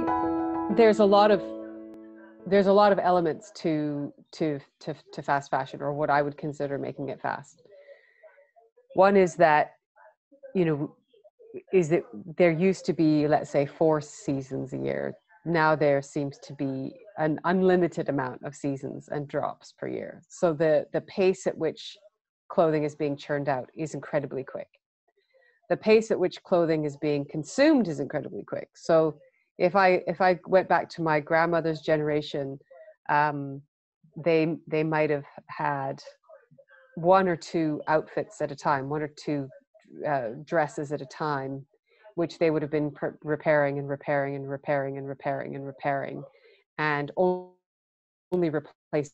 think there's a lot of there's a lot of elements to to to to fast fashion or what I would consider making it fast. One is that you know is that there used to be let's say four seasons a year. Now there seems to be an unlimited amount of seasons and drops per year. So the the pace at which clothing is being churned out is incredibly quick. The pace at which clothing is being consumed is incredibly quick. So if I if I went back to my grandmother's generation, um, they they might have had one or two outfits at a time, one or two uh, dresses at a time, which they would have been repairing and repairing and repairing and repairing and repairing, and only replacing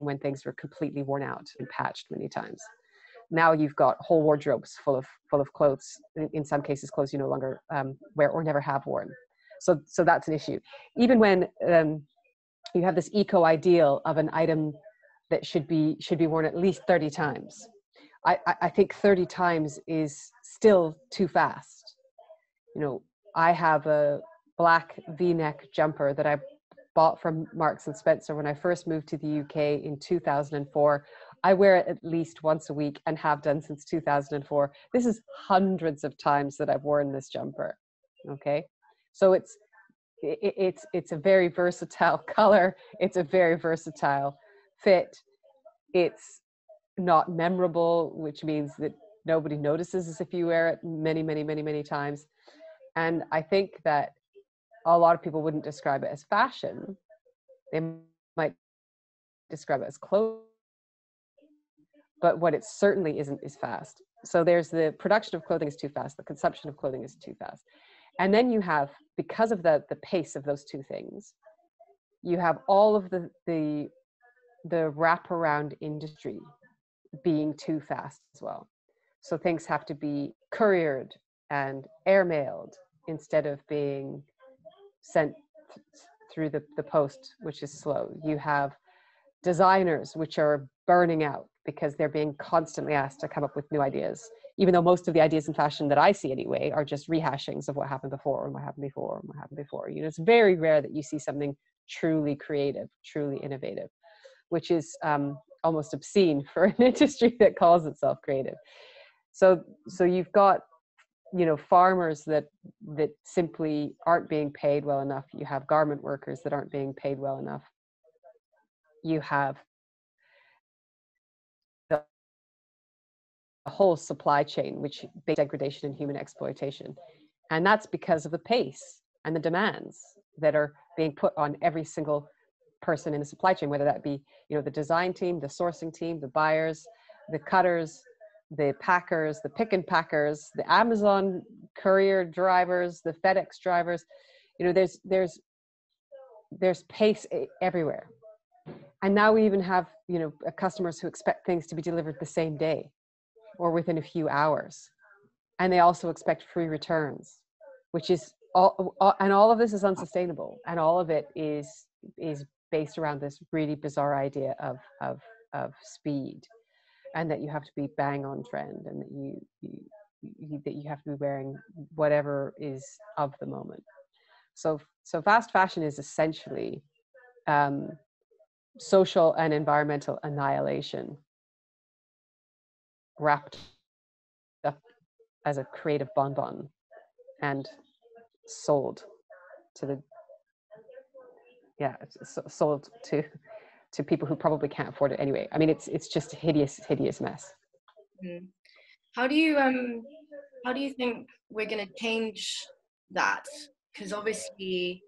when things were completely worn out and patched many times now you've got whole wardrobes full of full of clothes. In, some cases clothes you no longer um, wear or never have worn. So so that's an issue. Even when um, you have this eco ideal of an item that should be should be worn at least 30 times I, I think 30 times is still too fast. You know i have a black v-neck jumper that i bought from marks and spencer when i first moved to the uk in 2004 I wear it at least once a week and have done since 2004. This is hundreds of times that I've worn this jumper. Okay, so it's it, it's it's a very versatile color. It's a very versatile fit. It's not memorable, which means that nobody notices if you wear it many, many, many, many times. And I think that a lot of people wouldn't describe it as fashion. They might describe it as clothes but what it certainly isn't is fast. So there's the production of clothing is too fast, the consumption of clothing is too fast. And then you have, because of the, the pace of those two things, you have all of the, the, the wraparound industry being too fast as well. So things have to be couriered and airmailed instead of being sent th- through the, the post, which is slow. You have designers which are burning out because they're being constantly asked to come up with new ideas even though most of the ideas in fashion that i see anyway are just rehashings of what happened before and what happened before and what happened before. You know it's very rare that you see something truly creative truly innovative which is um, almost obscene for an industry that calls itself creative. So so you've got you know farmers that that simply aren't being paid well enough. You have garment workers that aren't being paid well enough. You have whole supply chain, which degradation and human exploitation. And that's because of the pace and the demands that are being put on every single person in the supply chain, whether that be, you know, the design team, the sourcing team, the buyers, the cutters, the packers, the pick and packers, the Amazon courier drivers, the FedEx drivers. You know, there's there's there's pace everywhere. And now we even have, you know, uh, customers who expect things to be delivered the same day or within a few hours. And they also expect free returns, which is all, all, and all of this is unsustainable. And all of it is, is based around this really bizarre idea of, of, of speed and that you have to be bang on trend and that you, you, you that you have to be wearing whatever is of the moment. So, so fast fashion is essentially um, social and environmental annihilation wrapped up as a creative bonbon and sold to the yeah sold to to people who probably can't afford it anyway. I mean it's it's just a hideous hideous mess. Mm. how do you um how do you think we're going to change that? Because obviously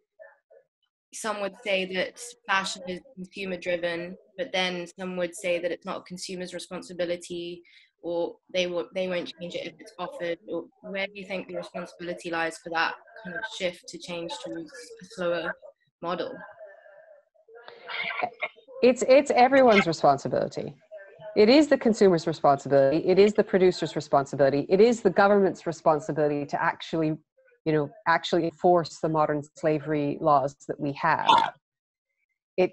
some would say that fashion is consumer driven but then some would say that it's not a consumer's responsibility or they won't they won't change it if it's offered or where do you think the responsibility lies for that kind of shift to change towards a slower model? It's it's everyone's responsibility. It is the consumer's responsibility. It is the producer's responsibility. It is the government's responsibility to actually you know actually enforce the modern slavery laws that we have. It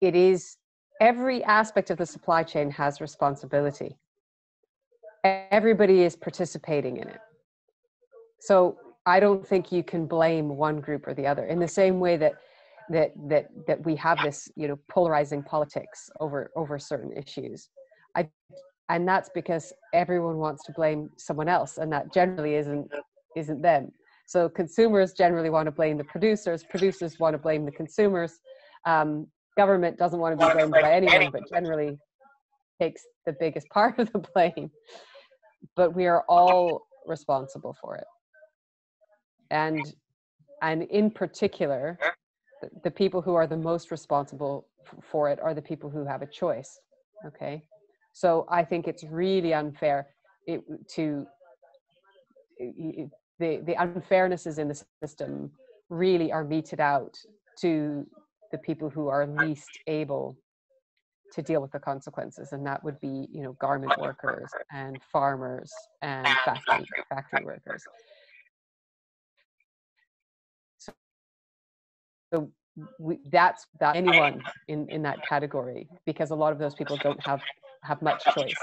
it is every aspect of the supply chain has responsibility everybody is participating in it so I don't think you can blame one group or the other in the same way that that that that we have this you know polarizing politics over over certain issues. I and that's because everyone wants to blame someone else and that generally isn't isn't them. So consumers generally want to blame the producers, producers want to blame the consumers. Um, government doesn't want to be blamed by anyone, but generally takes the biggest part of the blame. But we are all responsible for it. And and in particular, the, the people who are the most responsible for it are the people who have a choice. Okay, so I think it's really unfair it, to it, the the unfairnesses in the system really are meted out to the people who are least able to deal with the consequences and that would be you know garment workers and farmers and factory factory workers. so, so we, that's that anyone in in that category because a lot of those people don't have have much choice.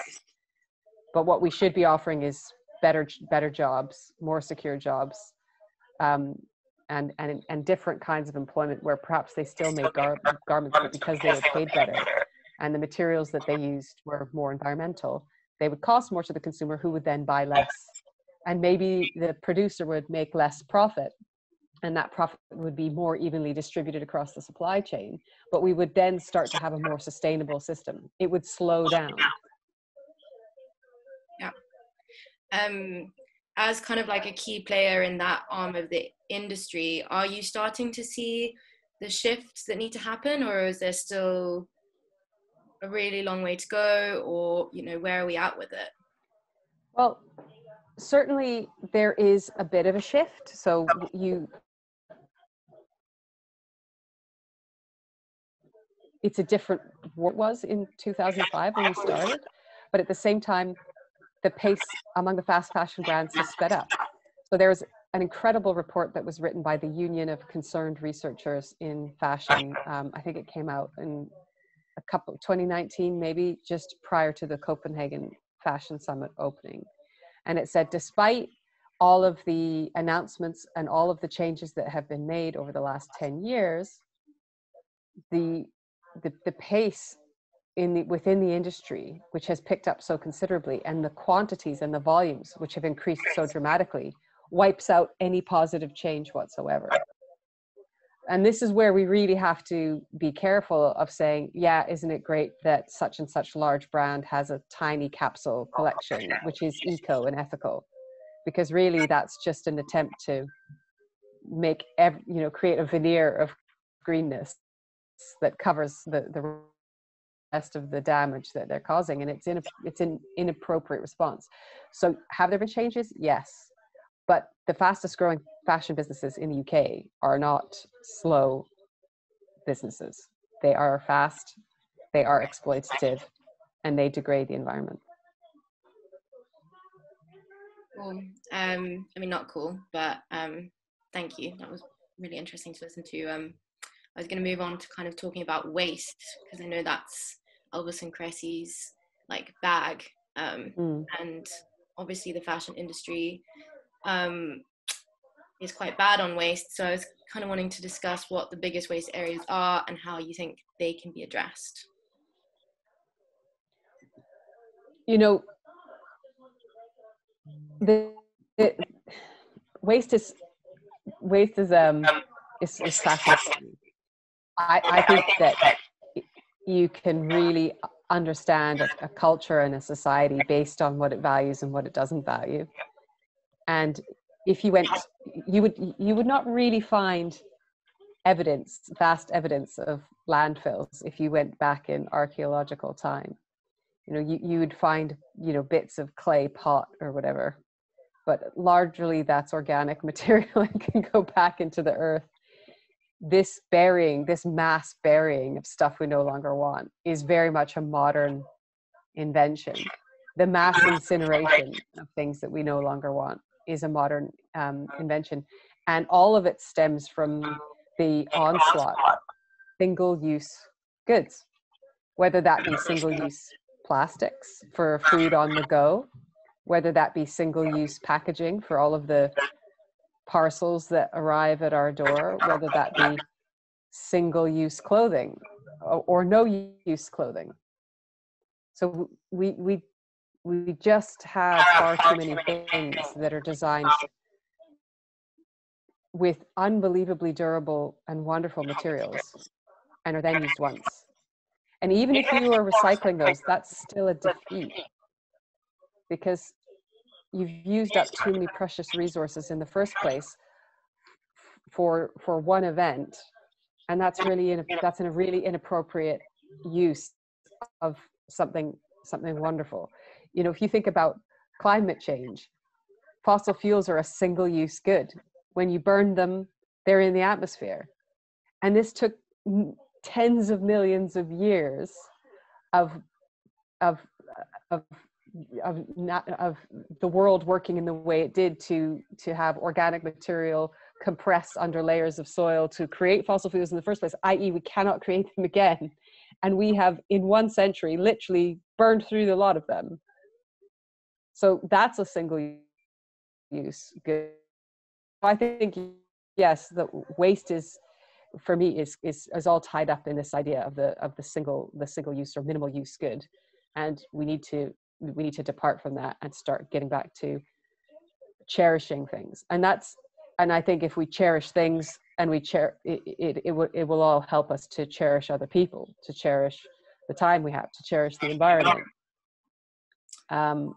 but what we should be offering is better better jobs more secure jobs um, and and and different kinds of employment where perhaps they still make gar- garments but because they were paid better and the materials that they used were more environmental. They would cost more to the consumer who would then buy less and maybe the producer would make less profit and that profit would be more evenly distributed across the supply chain. But we would then start to have a more sustainable system. It would slow down. Yeah. Um as kind of like a key player in that arm of the industry are you starting to see the shifts that need to happen or is there still a really long way to go or you know where are we at with it? Well certainly there is a bit of a shift. So you it's a different what was in 2005 when we started but at the same time the pace among the fast fashion brands has sped up. So there's an incredible report that was written by the union of concerned researchers in fashion. Um, i think it came out in a couple 2019 maybe just prior to the copenhagen fashion summit opening. And it said despite all of the announcements and all of the changes that have been made over the last 10 years the the, the pace in the within the industry which has picked up so considerably and the quantities and the volumes which have increased so dramatically wipes out any positive change whatsoever and this is where we really have to be careful of saying yeah isn't it great that such and such large brand has a tiny capsule collection which is eco and ethical? Because really that's just an attempt to make ev- you know create a veneer of greenness that covers the the rest of the damage that they're causing and it's in it's an inappropriate response. So have there been changes? Yes. But the fastest growing fashion businesses in the UK are not slow businesses. They are fast, they are exploitative, and they degrade the environment. Cool. Um, I mean, not cool, but um, thank you. That was really interesting to listen to. Um, I was going to move on to kind of talking about waste because I know that's Elvis and Kresse's like bag, um, mm. and obviously the fashion industry um, is quite bad on waste. So I was kind of wanting to discuss what the biggest waste areas are and how you think they can be addressed. You know, the, the waste is waste is um is, is fascinating. I, I think that you can really understand a, a culture and a society based on what it values and what it doesn't value and if you went you would you would not really find evidence vast evidence of landfills if you went back in archaeological time. You know you, you would find you know bits of clay pot or whatever but largely that's organic material and can go back into the earth. This burying this mass burying of stuff we no longer want is very much a modern invention. The mass incineration of things that we no longer want is a modern um, invention. And all of it stems from the onslaught, single use goods, whether that be single use plastics for food on the go, whether that be single use packaging for all of the parcels that arrive at our door, whether that be single use clothing or, or no use clothing. So we, we, we just have far too many things that are designed with unbelievably durable and wonderful materials and are then used once. And even if you are recycling those, that's still a defeat because you've used up too many precious resources in the first place for for one event. And that's really in that's in a really inappropriate use of something something wonderful you know if you think about climate change fossil fuels are a single use good. When you burn them they're in the atmosphere. And this took tens of millions of years of of of of not of the world working in the way it did to to have organic material compress under layers of soil to create fossil fuels in the first place i.e we cannot create them again. And we have in one century literally burned through a lot of them so that's a single use good. I think yes the waste is for me is is is all tied up in this idea of the of the single the single use or minimal use good and we need to we need to depart from that and start getting back to cherishing things and that's and i think if we cherish things and we cherish it, it, it, will, it will all help us to cherish other people to cherish the time we have to cherish the environment. um,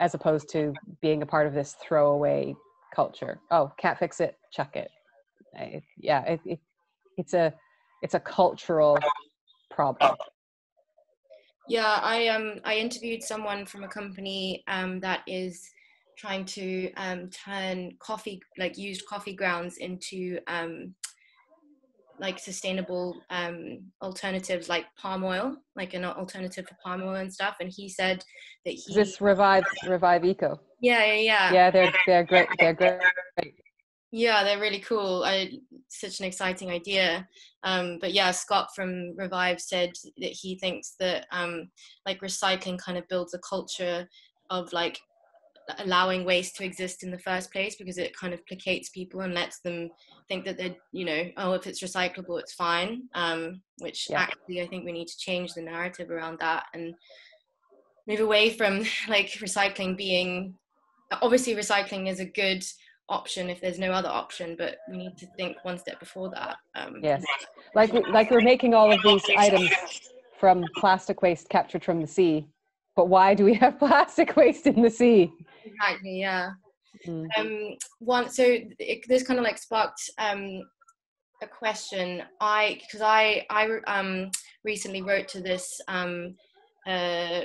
as opposed to being a part of this throwaway culture. Oh can't fix it chuck it, yeah it, it, it's a it's a cultural problem. Yeah, I um I interviewed someone from a company um that is trying to um turn coffee like used coffee grounds into um like sustainable um alternatives like palm oil, like an alternative for palm oil and stuff. And he said that he this revive revive eco. Yeah, yeah, yeah. Yeah, they're they're great. They're great. Yeah, they're really cool. I, such an exciting idea. Um, but yeah, Scott from Revive said that he thinks that um, like recycling kind of builds a culture of like allowing waste to exist in the first place because it kind of placates people and lets them think that they're you know oh if it's recyclable it's fine um, which yeah. actually i think we need to change the narrative around that and move away from like recycling being obviously recycling is a good option if there's no other option but we need to think one step before that um, yes. Like like we're making all of these items from plastic waste captured from the sea but why do we have plastic waste in the sea exactly yeah mm. um one so it, this kind of like sparked um a question i because i i um recently wrote to this um uh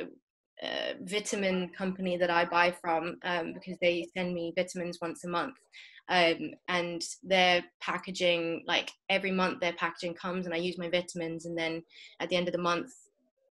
uh, vitamin company that I buy from um, because they send me vitamins once a month. Um, and their packaging, like every month, their packaging comes and I use my vitamins. And then at the end of the month,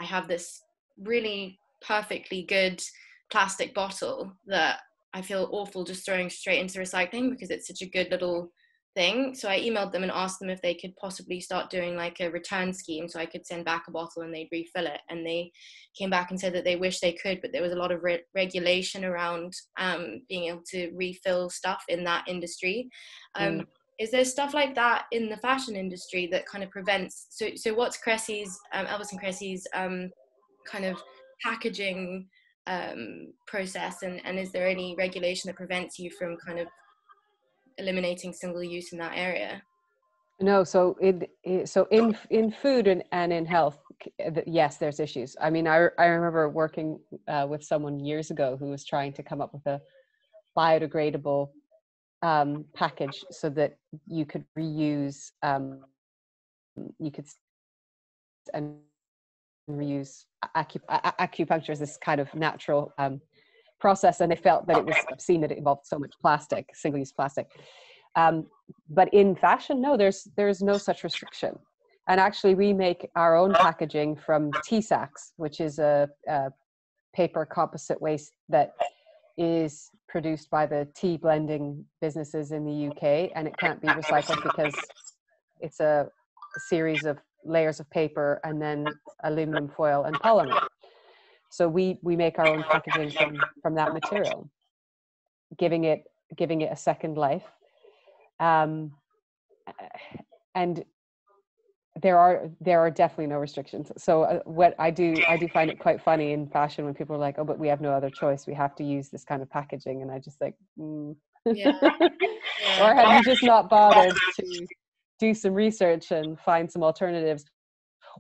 I have this really perfectly good plastic bottle that I feel awful just throwing straight into recycling because it's such a good little thing. So I emailed them and asked them if they could possibly start doing like a return scheme so I could send back a bottle and they'd refill it. And they came back and said that they wish they could, but there was a lot of re- regulation around um, being able to refill stuff in that industry. Um, mm. Is there stuff like that in the fashion industry that kind of prevents? So, so what's Kresse's, um, Elvis and Kresse's um, kind of packaging um, process, and, and is there any regulation that prevents you from kind of eliminating single use in that area? No, so it, it so in in food and, and in health, yes, there's issues. I mean, I I remember working uh, with someone years ago who was trying to come up with a biodegradable um, package so that you could reuse, um, you could and reuse acupuncture as this kind of natural um, process and they felt that it was seen that it involved so much plastic single-use plastic. Um, but in fashion no there's there's no such restriction. And actually we make our own packaging from tea sacks which is a, a paper composite waste that is produced by the tea blending businesses in the UK and it can't be recycled because it's a series of layers of paper and then aluminum foil and polymer so we we make our own packaging from from that material, giving it giving it a second life. um, and there are there are definitely no restrictions so uh, what i do i do find it quite funny in fashion when people are like oh but we have no other choice we have to use this kind of packaging and i just like mm. yeah. yeah. or have you just not bothered to do some research and find some alternatives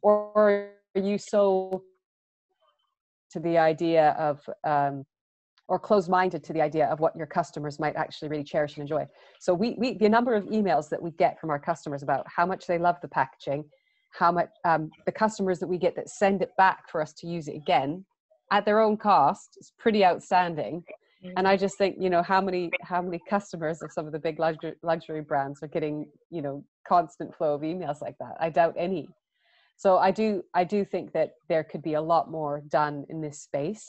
or are you so to the idea of um, or closed-minded to the idea of what your customers might actually really cherish and enjoy. So we, we the number of emails that we get from our customers about how much they love the packaging, how much um, the customers that we get that send it back for us to use it again at their own cost is pretty outstanding. And I just think, you know, how many how many customers of some of the big luxury, luxury brands are getting, you know, constant flow of emails like that? I doubt any. So I do I do think that there could be a lot more done in this space.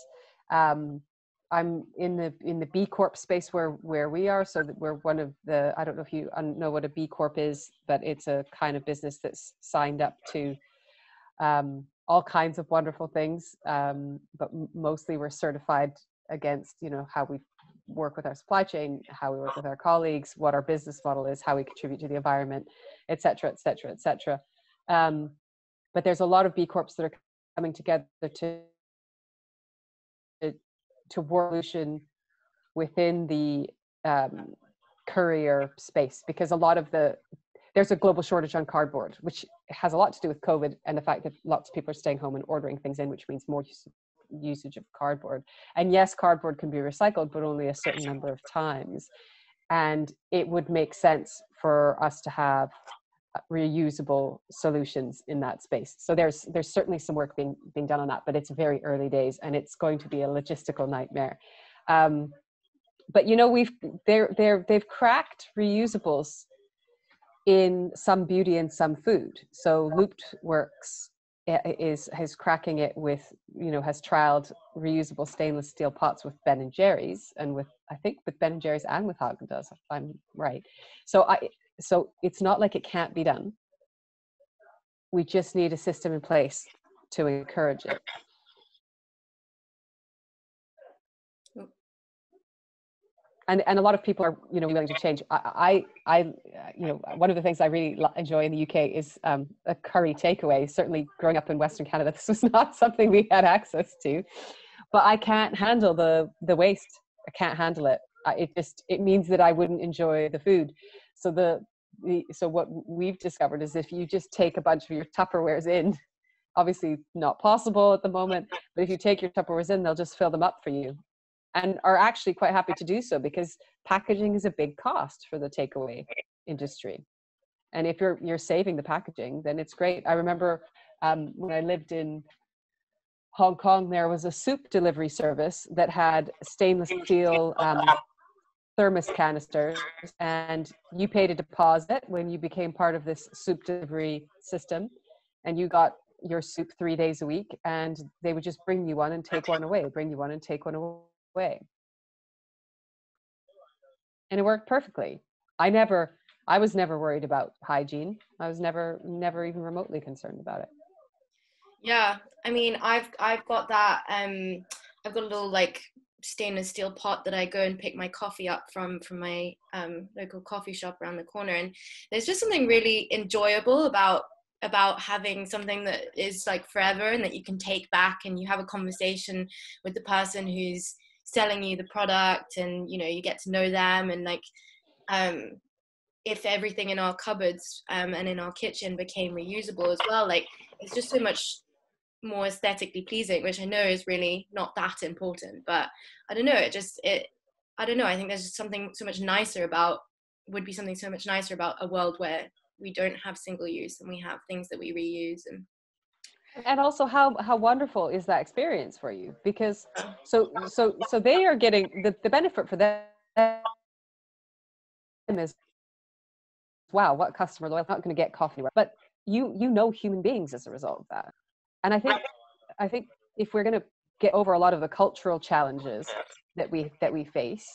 Um, I'm in the in the B Corp space where where we are. So that we're one of the I don't know if you know what a B Corp is, but it's a kind of business that's signed up to um, all kinds of wonderful things. Um, but mostly we're certified against you know how we work with our supply chain, how we work with our colleagues, what our business model is, how we contribute to the environment, et cetera, et cetera, et cetera. Um, but there's a lot of B Corps that are coming together to to work solution within the um, courier space because a lot of the there's a global shortage on cardboard, which has a lot to do with COVID and the fact that lots of people are staying home and ordering things in, which means more usage of cardboard. And yes, cardboard can be recycled, but only a certain number of times. And it would make sense for us to have reusable solutions in that space. So there's there's certainly some work being being done on that, but it's very early days and it's going to be a logistical nightmare. Um, but you know we've they're they're they've cracked reusables in some beauty and some food. So Looped Works is has cracking it with you know has trialed reusable stainless steel pots with Ben and Jerry's and with I think with Ben and Jerry's and with Haagen Dazs if I'm right. So I so it's not like it can't be done. We just need a system in place to encourage it. And, and a lot of people are you know willing to change. I, I, I you know one of the things I really enjoy in the UK is um, a curry takeaway. Certainly, growing up in Western Canada, this was not something we had access to. But I can't handle the the waste. I can't handle it. It just it means that I wouldn't enjoy the food so the, the so what we've discovered is if you just take a bunch of your tupperwares in obviously not possible at the moment but if you take your tupperwares in they'll just fill them up for you and are actually quite happy to do so because packaging is a big cost for the takeaway industry. And if you're you're saving the packaging then it's great. I remember um, when i lived in hong kong there was a soup delivery service that had stainless steel um, thermos canisters and you paid a deposit when you became part of this soup delivery system and you got your soup three days a week and they would just bring you one and take one away bring you one and take one away and it worked perfectly. I never i was never worried about hygiene. I was never never even remotely concerned about it. Yeah i mean i've i've got that um i've got a little like stainless steel pot that I go and pick my coffee up from from my um, local coffee shop around the corner. And there's just something really enjoyable about about having something that is like forever and that you can take back and you have a conversation with the person who's selling you the product and you know you get to know them and like um if everything in our cupboards um, and in our kitchen became reusable as well like it's just so much more aesthetically pleasing which i know is really not that important but i don't know it just it i don't know i think there's just something so much nicer about would be something so much nicer about a world where we don't have single use and we have things that we reuse and and also how how wonderful is that experience for you? Because so so so they are getting the, the benefit for them is wow what customer loyal not going to get coffee but you you know human beings as a result of that. And i think i think if we're going to get over a lot of the cultural challenges that we that we face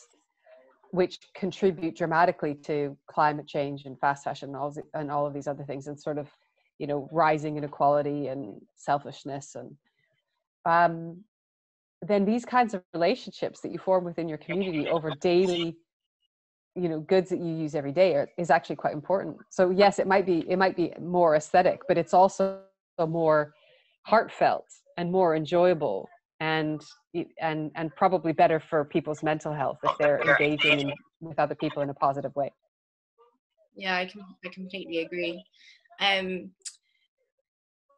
which contribute dramatically to climate change and fast fashion and all, and all of these other things and sort of you know rising inequality and selfishness and um, then these kinds of relationships that you form within your community over daily you know goods that you use every day are, is actually quite important. So yes it might be it might be more aesthetic but it's also more heartfelt and more enjoyable and and and probably better for people's mental health if they're engaging with other people in a positive way. Yeah i, can, I completely agree um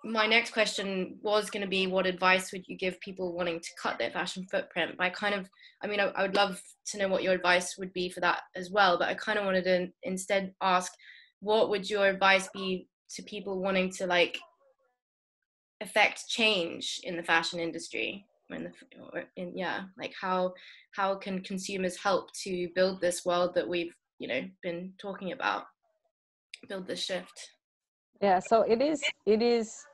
my next question was going to be what advice would you give people wanting to cut their fashion footprint? But i kind of i mean I, I, would love to know what your advice would be for that as well but i kind of wanted to instead ask what would your advice be to people wanting to like affect change in the fashion industry? In the in yeah like how how can consumers help to build this world that we've you know been talking about? Build this shift yeah so it is it is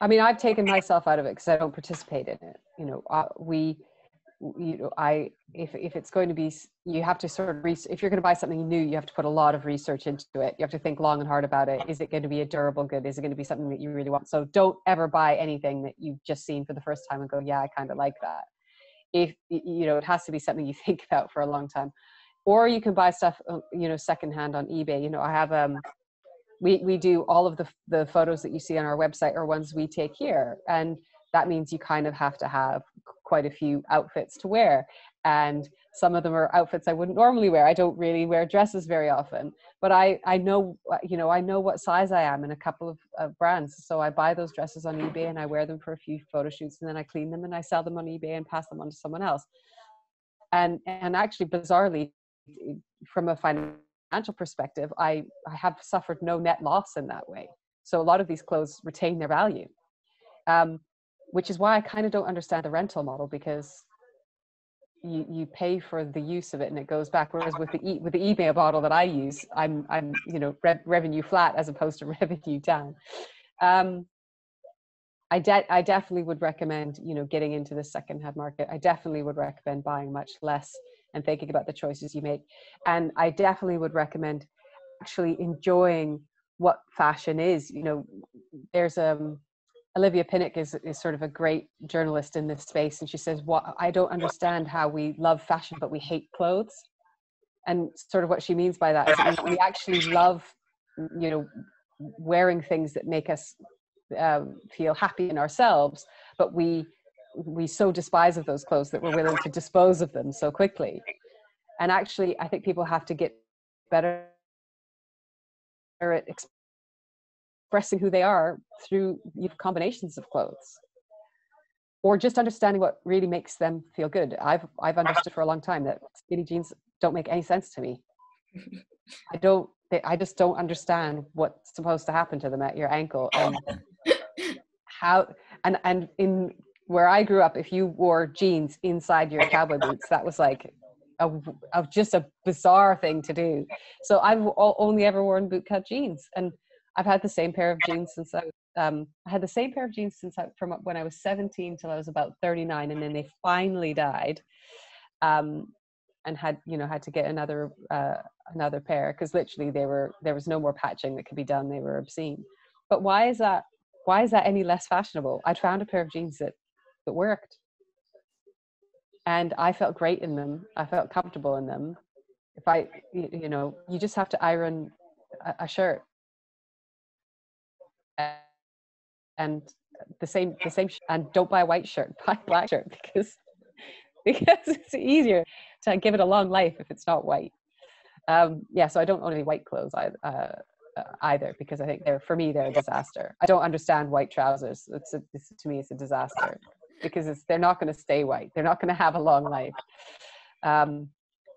I mean, I've taken myself out of it because I don't participate in it. You know, uh, we, you know, I if if it's going to be, you have to sort of re- if you're going to buy something new, you have to put a lot of research into it. You have to think long and hard about it. Is it going to be a durable good? Is it going to be something that you really want? So don't ever buy anything that you've just seen for the first time and go, yeah, I kind of like that. If you know, it has to be something you think about for a long time. Or you can buy stuff, uh, you know, secondhand on eBay. You know, I have um we we do all of the the photos that you see on our website are ones we take here. And that means you kind of have to have quite a few outfits to wear. And some of them are outfits i wouldn't normally wear. I don't really wear dresses very often. But i i know you know i know what size i am in a couple of, of brands. So i buy those dresses on ebay and i wear them for a few photo shoots and then i clean them and i sell them on ebay and pass them on to someone else. And and actually bizarrely from a financial financial perspective, I, I have suffered no net loss in that way. So a lot of these clothes retain their value, um, which is why I kind of don't understand the rental model because you, you pay for the use of it and it goes back. Whereas with the e, with the eBay model that I use, I'm I'm you know re- revenue flat as opposed to revenue down. Um, I, de- I definitely would recommend you know getting into the second hand market. I definitely would recommend buying much less and thinking about the choices you make. And I definitely would recommend actually enjoying what fashion is. You know, there's um Olivia Pinnock is, is sort of a great journalist in this space, and she says, "What I don't understand how we love fashion but we hate clothes." And sort of what she means by that is that we, actually love, you know, wearing things that make us um, feel happy in ourselves, but we we so despise of those clothes that we're willing to dispose of them so quickly. And actually i think people have to get better at expressing who they are through combinations of clothes. Or just understanding what really makes them feel good. I've i've understood for a long time that skinny jeans don't make any sense to me. I don't i just don't understand what's supposed to happen to them at your ankle and how and and in where I grew up, if you wore jeans inside your cowboy boots, that was like a, a just a bizarre thing to do. So I've only ever worn bootcut jeans, and I've had the same pair of jeans since I um, I had the same pair of jeans since I, from when I was 17 till I was about 39, and then they finally died, um, and had you know had to get another uh, another pair because literally they were there was no more patching that could be done. They were obscene. But why is that? Why is that any less fashionable? I'd found a pair of jeans that that worked. And I felt great in them. I felt comfortable in them. If I, you know, you just have to iron a, shirt. And the same, the same, and don't buy a white shirt, buy a black shirt because, because it's easier to give it a long life if it's not white. Um, yeah, so I don't own any white clothes. I, uh, uh, either because I think they're for me they're a disaster. I don't understand white trousers. It's, a, it's to me it's a disaster because they're not going to stay white. They're not going to have a long life. Um,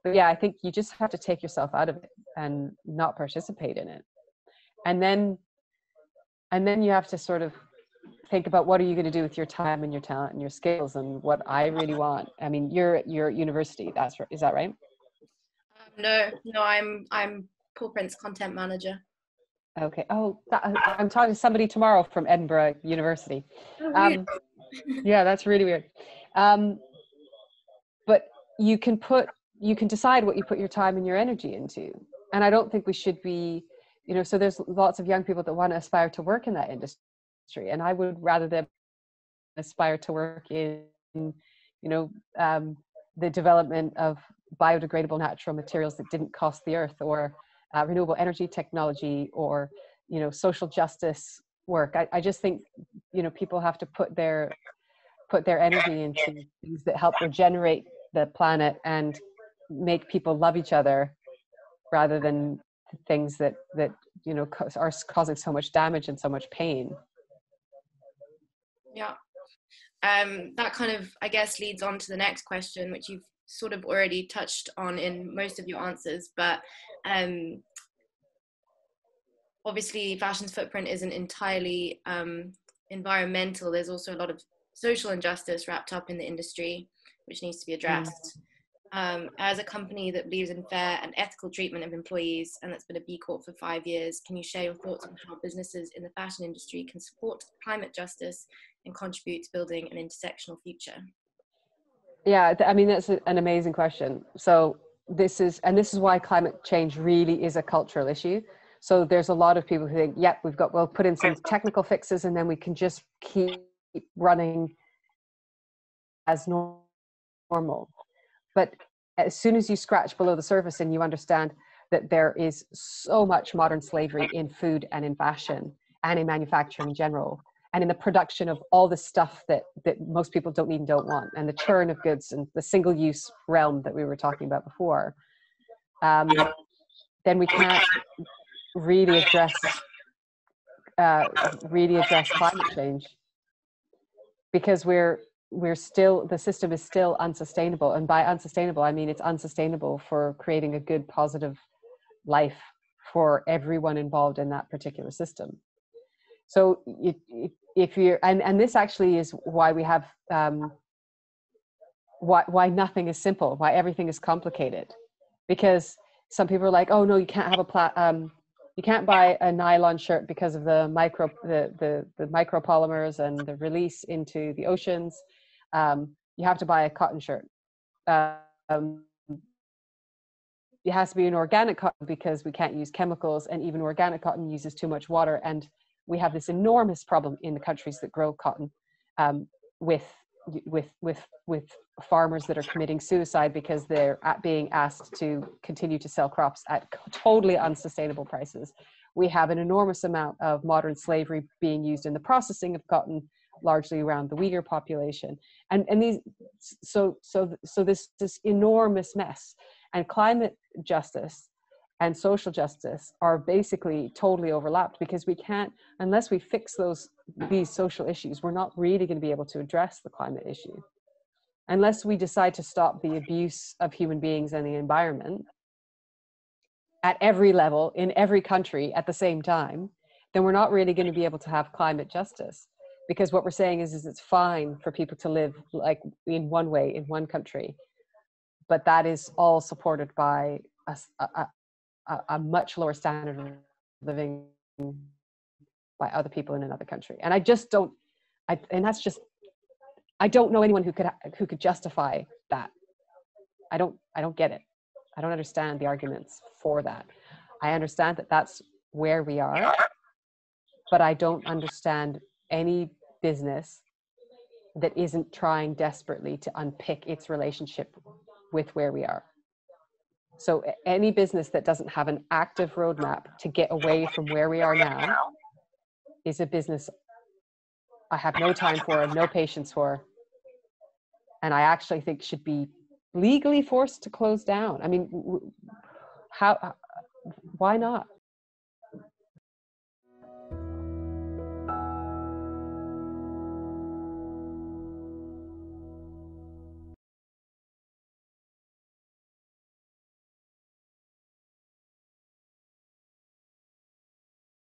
but yeah, I think you just have to take yourself out of it and not participate in it. And then, and then you have to sort of think about what are you going to do with your time and your talent and your skills and what I really want. I mean, you're at your university. That's is that right? Um, no, no, I'm I'm Pawprint's content manager. Okay. Oh, that, I'm talking to somebody tomorrow from Edinburgh University. Oh, um, yeah, that's really weird. Um, but you can put, you can decide what you put your time and your energy into. And I don't think we should be, you know, so there's lots of young people that want to aspire to work in that industry. And I would rather them aspire to work in, you know, um, the development of biodegradable natural materials that didn't cost the earth or uh, renewable energy technology or you know social justice work. I, I just think you know people have to put their put their energy into things that help regenerate the planet and make people love each other rather than things that that you know are causing so much damage and so much pain. Yeah. Um, that kind of i guess leads on to the next question which you've sort of already touched on in most of your answers but um, obviously fashion's footprint isn't entirely um, environmental there's also a lot of social injustice wrapped up in the industry which needs to be mm. addressed um, as a company that believes in fair and ethical treatment of employees and that's been a B Corp for five years, can you share your thoughts on how businesses in the fashion industry can support climate justice and contribute to building an intersectional future? Yeah, I mean, that's an amazing question. So, this is, and this is why climate change really is a cultural issue. So, there's a lot of people who think, yep, we've got, we'll put in some technical fixes and then we can just keep running as normal. But as soon as you scratch below the surface and you understand that there is so much modern slavery in food and in fashion and in manufacturing in general and in the production of all the stuff that that most people don't need and don't want and the churn of goods and the single use realm that we were talking about before um, then we can't really address uh, really address climate change. Because we're we're still the system is still unsustainable and by unsustainable i mean it's unsustainable for creating a good positive life for everyone involved in that particular system. So if, if you're and and this actually is why we have um, why why nothing is simple why everything is complicated. Because some people are like oh no you can't have a plat um, you can't buy a nylon shirt because of the micro the, the the micropolymers and the release into the oceans um, you have to buy a cotton shirt. Um, it has to be an organic cotton because we can't use chemicals, and even organic cotton uses too much water. And we have this enormous problem in the countries that grow cotton um, with with with with farmers that are committing suicide because they're being asked to continue to sell crops at totally unsustainable prices. We have an enormous amount of modern slavery being used in the processing of cotton largely around the Uyghur population. And, and these, so, so, so this, this enormous mess and climate justice and social justice are basically totally overlapped because we can't, unless we fix those, these social issues, we're not really going to be able to address the climate issue. Unless we decide to stop the abuse of human beings and the environment at every level in every country at the same time, then we're not really going to be able to have climate justice because what we're saying is, is it's fine for people to live like in one way in one country but that is all supported by a, a, a, a much lower standard of living by other people in another country. And i just don't I, and that's just i don't know anyone who could who could justify that. I don't i don't get it. I don't understand the arguments for that. I understand that that's where we are but i don't understand any business that isn't trying desperately to unpick its relationship with where we are. So, any business that doesn't have an active roadmap to get away from where we are now is a business I have no time for, no patience for, and I actually think should be legally forced to close down. I mean, how? Uh, why not?